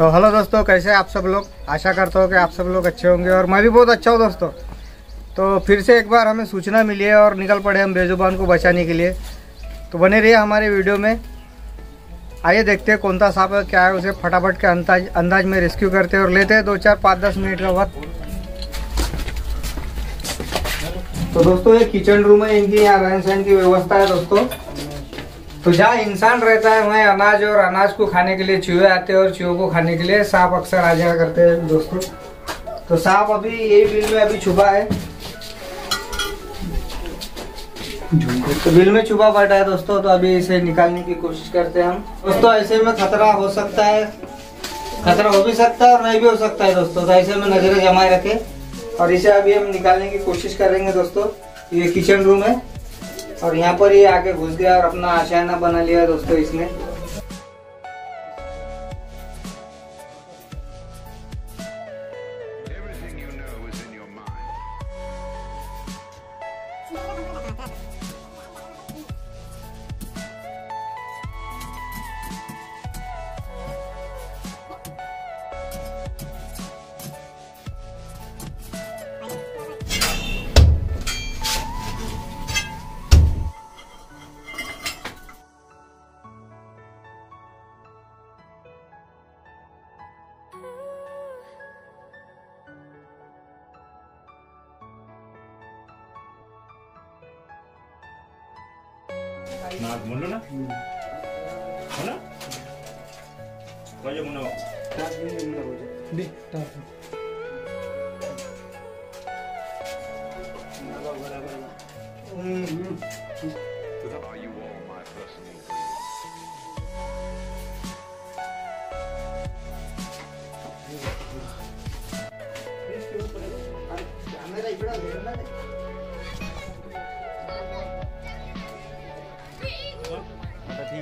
तो हेलो दोस्तों, कैसे आप सब लोग? आशा करता हूँ कि आप सब लोग अच्छे होंगे और मैं भी बहुत अच्छा हूँ दोस्तों। तो फिर से एक बार हमें सूचना मिली है और निकल पड़े हम बेजुबान को बचाने के लिए। तो बने रहिए हमारे वीडियो में। आइए देखते हैं कौन सा सांप है, क्या है, उसे फटाफट के अंदाज अंदाज में रेस्क्यू करते हैं और लेते हैं। दो, चार, पाँच, दस मिनट का वक्त। तो दोस्तों, ये किचन रूम है, इनकी यहाँ रहन सहन की व्यवस्था है दोस्तों। तो जहाँ इंसान रहता है, वहीं अनाज और अनाज को खाने के लिए चूहे आते हैं और चूहों को खाने के लिए सांप अक्सर आ जाया करते हैं दोस्तों। तो सांप अभी ये बिल में अभी छुपा है। तो बिल में छुपा बैठा है दोस्तों तो अभी इसे निकालने की कोशिश करते हैं हम। दोस्तों, ऐसे में खतरा हो सकता है। खतरा हो भी सकता है और नहीं भी हो सकता है दोस्तों तो ऐसे में नज़रें जमाए रखे। और इसे अभी हम निकालने की कोशिश करेंगे दोस्तों, ये किचन रूम है। और यहाँ पर ये आके घुस गया और अपना आशाना बना लिया दोस्तों इसने। না বলল না হলো কয়জন মনে হচ্ছে দে টাকা Are you all my personal camera ಇಬ್ಬರ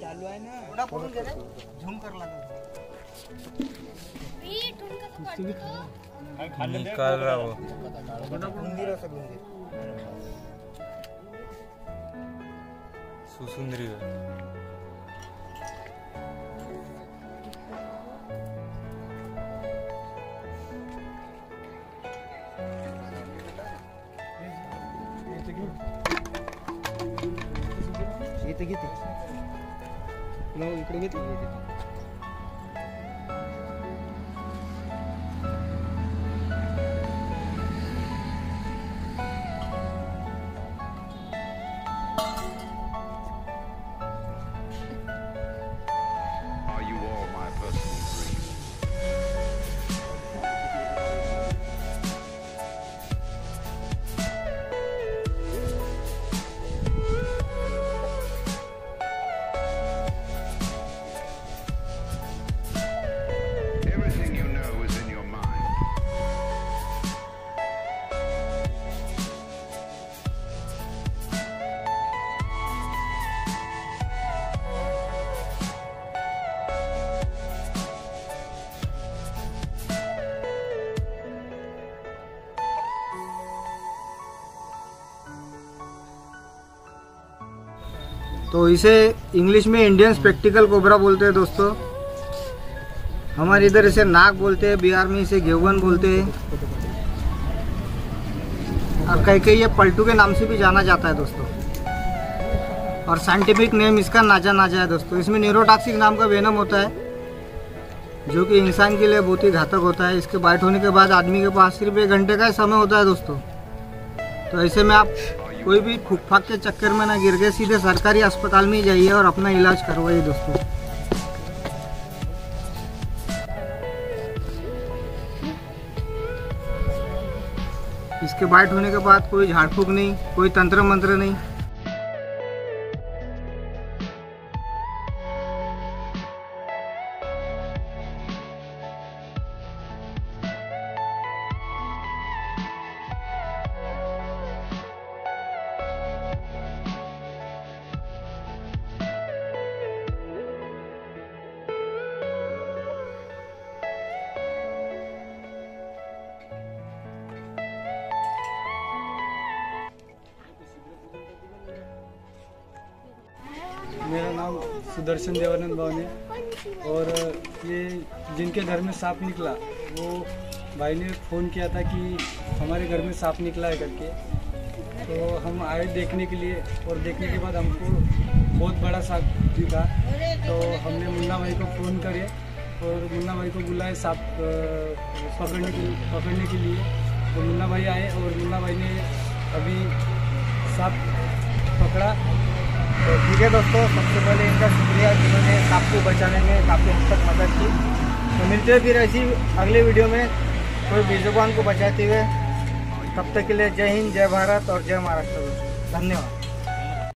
चालू आहे ना. थोडा पडून गेले झूम कर लागल. निकाल रहा वो उंदीर असं गुंदीर सुसुंदरी. है न इकडे घेते तो इसे इंग्लिश में इंडियन स्पेक्टिकल कोबरा बोलते हैं दोस्तों। हमारे इधर इसे नाग बोलते हैं, बिहार में इसे गेवन बोलते हैं। और कहीं कई ये पलटू के नाम से भी जाना जाता है दोस्तों। और साइंटिफिक नेम इसका नाजा नाजा है दोस्तों। इसमें न्यूरोटॉक्सिक नाम का वेनम होता है, जो कि इंसान के लिए बहुत ही घातक होता है। इसके बाइट होने के बाद आदमी के पास सिर्फ़ एक घंटे का समय होता है दोस्तों। तो ऐसे में आप कोई भी फुकफाक के चक्कर में ना गिर गए, सीधे सरकारी अस्पताल में ही जाइए और अपना इलाज करवाइए दोस्तों। इसके बाइट होने के बाद कोई झाड़ फूक नहीं, कोई तंत्र मंत्र नहीं। मेरा नाम सुदर्शन देवानंद भवन है। और ये जिनके घर में सांप निकला, वो भाई ने फ़ोन किया था कि हमारे घर में सांप निकला है करके। तो हम आए देखने के लिए और देखने के बाद हमको बहुत बड़ा सांप दिखा। तो हमने मुन्ना भाई को फ़ोन करे और मुन्ना भाई को बुलाए सांप पकड़ने के पकड़ने के लिए। तो मुन्ना भाई आए और मुन्ना भाई ने अभी सांप पकड़ा। तो ठीक है दोस्तों, सबसे पहले इनका शुक्रिया जिन्होंने आपको बचाने में काफ़ी हद तक मदद की। तो मिलते हैं फिर ऐसी अगले वीडियो में। कोई बेजुबान को बचाते हुए तब तक के लिए जय हिंद, जय भारत और जय महाराष्ट्र धन्यवाद।